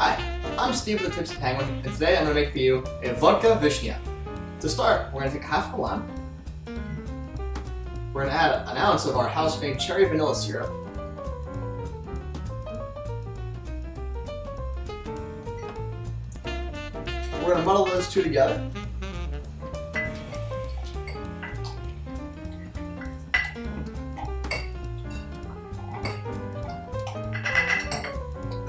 I'm Steve with the Tipsy Penguin, and today I'm going to make for you a Wodka Wisnia. To start, we're going to take half a lime. We're going to add an ounce of our house-made cherry vanilla syrup. We're going to muddle those two together.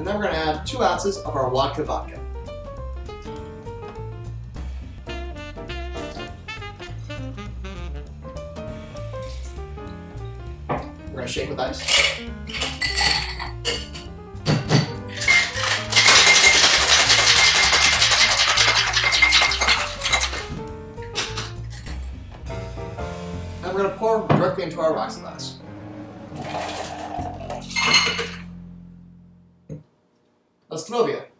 And then we're going to add two ounces of our Wodka vodka. We're going to shake with ice. And we're going to pour directly into our rocks glass. do zdrowia.